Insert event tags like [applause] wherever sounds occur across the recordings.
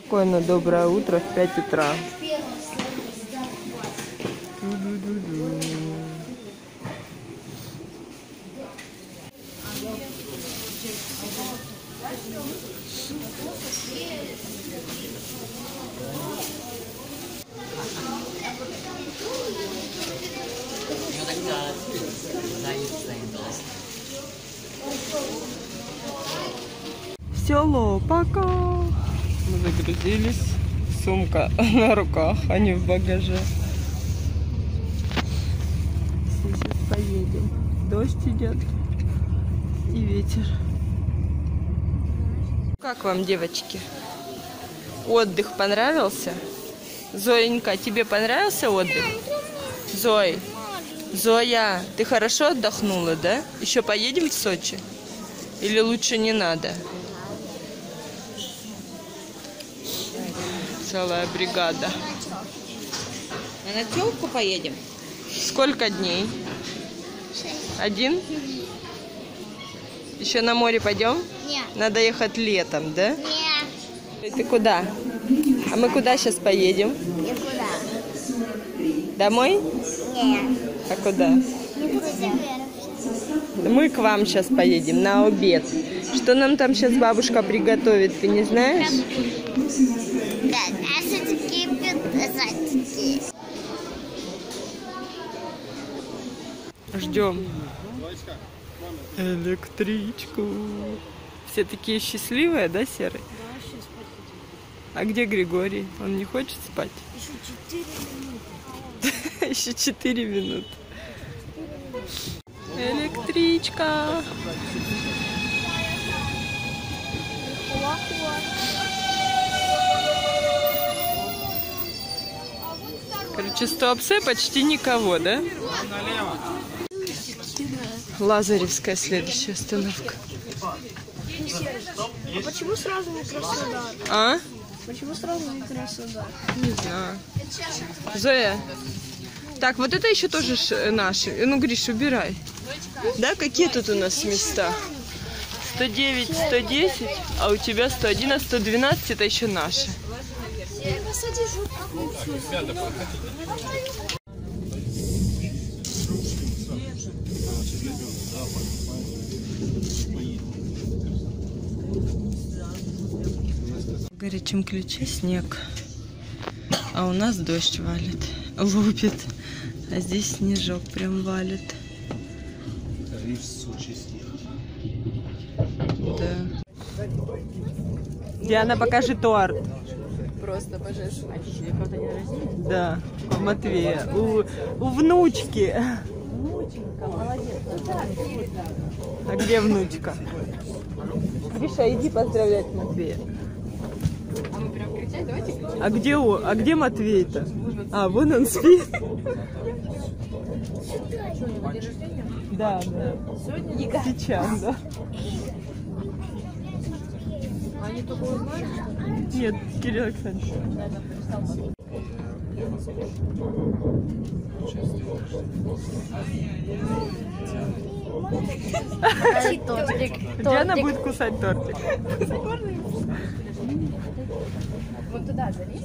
Такое на доброе утро в 5 утра. Село, пока. Загрузились. Сумка [laughs] на руках, а не в багаже. Сейчас поедем. Дождь идет и ветер. Как вам, девочки? Отдых понравился? Зоенька, тебе понравился отдых? Зой, Зоя, ты хорошо отдохнула, да? Еще поедем в Сочи? Или лучше не надо? Целая бригада. На ночевку поедем? Сколько дней? Один? Еще на море пойдем? Нет. Надо ехать летом, да? Нет. Ты куда? А мы куда сейчас поедем? Никуда. Домой? Нет. А куда? Никуда. Мы к вам сейчас поедем на обед. Что нам там сейчас бабушка приготовит, ты не знаешь? Да, а все-таки пятнадцатики. Ждем электричку. Все такие счастливые, да, Серый? А где Григорий? Он не хочет спать? Еще [laughs] четыре минуты. Электричка. Короче, стопсе почти никого, да? Лазаревская следующая остановка. А почему сразу не Краснодар? А? Почему сразу не Краснодар? Не знаю. Зоя. Так, вот это еще тоже наши. Ну, Гриш, убирай. Да, какие тут у нас места? 109, 110, а у тебя 111, 112, это еще наши. В горячем ключе снег, а у нас дождь валит, лупит, а здесь снежок прям валит. Да. Диана, покажи торт. Просто божественно. А тебе правда не рождения? Да, у Матвея, у, у внучки. А где внучка? Гриша, иди поздравлять Матвея. А мы прям кричать? Давайте кричать. А где, о- а где Матвей-то? А, вон он спит. Да, да. Сегодня? Сейчас, да. Они только узнали, Нет, Кирилл Александрович. Диана будет кусать тортик. Вот туда залезь.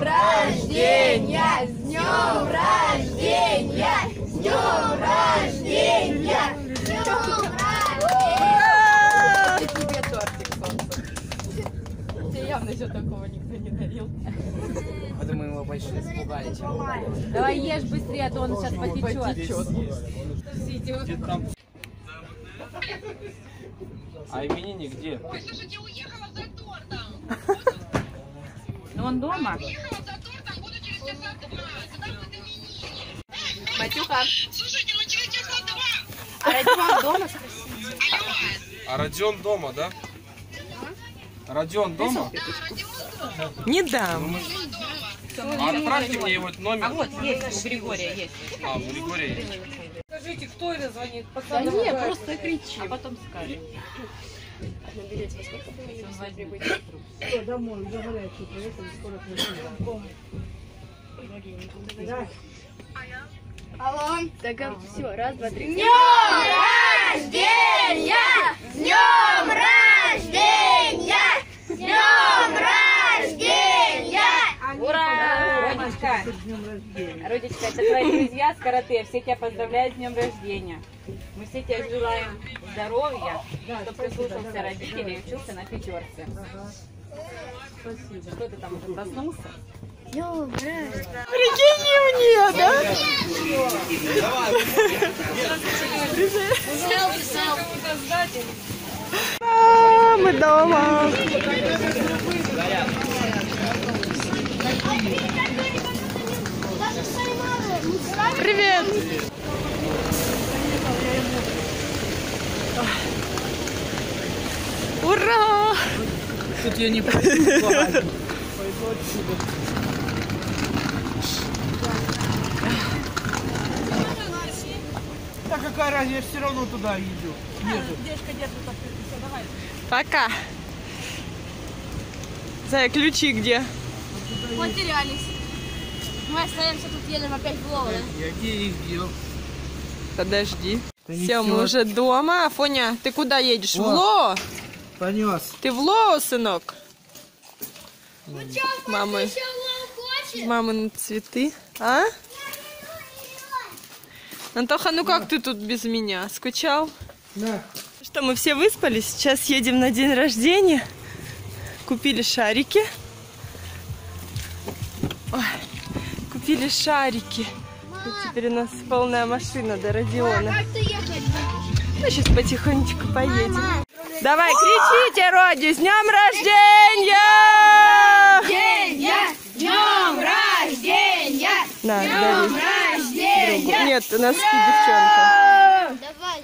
Рождения! С днем рождения! С днем рождения! С днем рождения! Тебе тортик, солнце. Тебе явно еще такого никто не дарил. Это мы его больше испугали, чем. Давай ешь быстрее, а то он сейчас потечет. А именинник где? Ой, слушайте, уехала за тортом. Ну он дома. Уехала за тортом, буду через часа два. Когда будет именинник? Матюха. Слушайте, ну через часа два. А Родион дома? Алло. А Родион дома, да? Родион дома? Не дам. А отправьте мне его номер. А вот есть, у Григория есть. А, у Григория есть. Скажите, кто это звонит? Да нет, просто кричи. А потом скажем. Алло. Так, все, раз, два, три. Ура! Это твои друзья с карате. Все тебя поздравляют с днем рождения. Мы все тебе желаем здоровья, чтобы ты слушался родителей и учился на пятерке. Что ты там уже проснулся? Прикинь, не мне, да? А, Мы дома. Привет. Ура! Тут я не [laughs] Да какая разница, я все равно туда иду. Пока. Зая, ключи где? Потерялись. Мы остаемся тут, едем опять в Лово, да? Я где их дел? Подожди. Да Все, мы уже дома. Афоня, ты куда едешь? В О. Ло? Понес. Ты в Ло, сынок? Мамы. Мамы цветы. А? Антоха, ну как ты тут без меня? Скучал? На. Что, мы все выспались? Сейчас едем на день рождения. Купили шарики. Купили шарики. И теперь у нас полная машина до Родиона. Ну, сейчас потихонечку поедем. Давай, кричите, Роди, с днем рождения! Днем рождения! На, дари. Другу. Нет, у нас девчонка. Давай.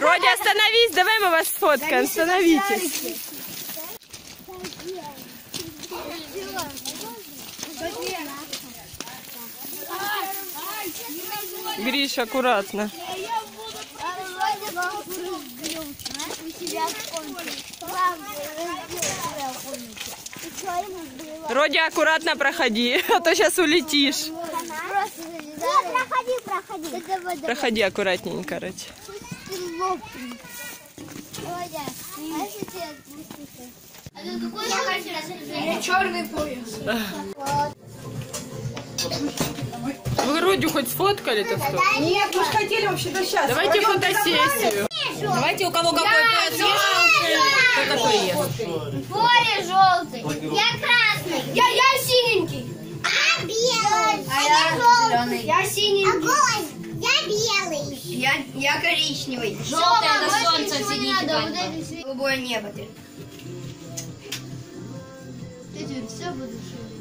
Роди, остановись, давай мы вас сфоткаем, остановитесь. Гриш, аккуратно. У себя в комнате. Правда, раздел себя в комнате. И что ему было? Роди, аккуратно проходи, а то сейчас улетишь. Проходи, проходи. Проходи аккуратненько, короче. Черный пояс. Вы Родю хоть сфоткали-то что? Нет, мы же хотели вообще-то сейчас. Давайте фотосессию. Давайте у кого какой пояс есть, кто какой ест. Поле желтый. Я красный. Я, я синенький. А белый. А, я желтый. Я синенький. Огонь. Я белый. Я, я коричневый. Желтый это солнце в синий Голубое небо. ты. Ты теперь все будешь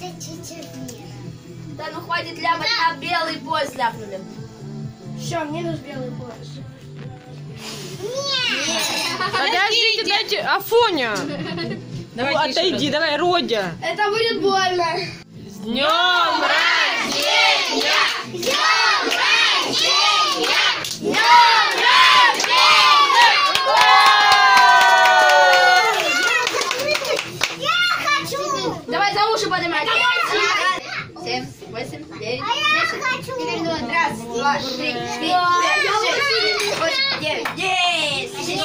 Это чуть-чуть Да ну хватит ляпать, а белый пояс ляпнули. Все, мне нужен белый пояс. Подождите, дайте, Афоня. Ну, отойди, давай, Родя. Это будет больно. С днем Я хочу. Давай за уши поднимай. Семь, восемь, девять, А я хочу. Раз, два, три, четыре, пять, шесть, восемь, девять, десять.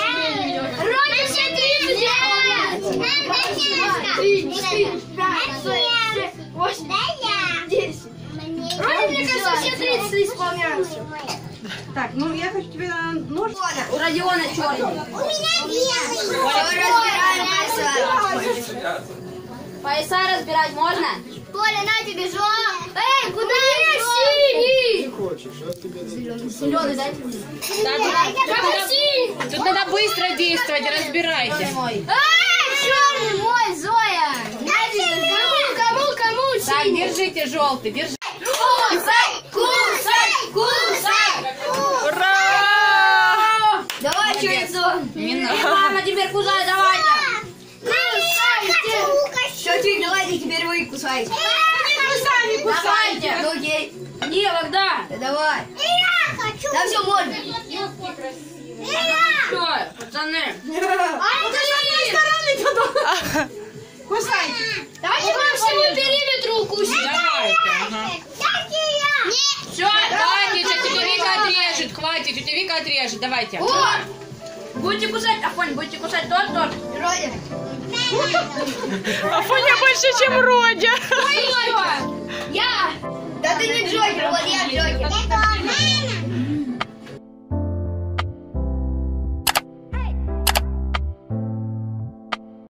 Все три сделала. Три, четыре, пять, шесть, восемь, десять. Роня, мне кажется, все 30 исполняются. Так, ну я хочу тебе на нож. У Родиона черный. У меня белый. Разбираем пояса. Пояса разбирать можно? Коля, на тебе жо. Эй, куда синий? Зеленый, да? Какой синий? Тут надо быстро действовать, разбирайте. Эй, черный мой, Зоя. Тебе. Кому, кому, кому Так, синий? держите желтый, держите. Кусай, кусай, кусай. Ура! Давай, чуйцо. Не надо. Мама, теперь кусай, давайте. Кусайте. Что ты, давайте теперь вы кусайте. Давайте. Ну, окей. Девок, да. Да давай. Я хочу. Да все, можно. Я. Все, пацаны. А это с одной стороны туда. [laughs] Кусайте. Давайте по всему периметру укусим. Давайте. Все, давайте, сейчас тетя Вика отрежет. Хватит, тетя Вика отрежет. Давайте. О! Будете кусать, Афонь, будете кусать тот, тот. Родя. Афоня больше, чем Родя. Я. Да ты не Джокер, вот я Джокер.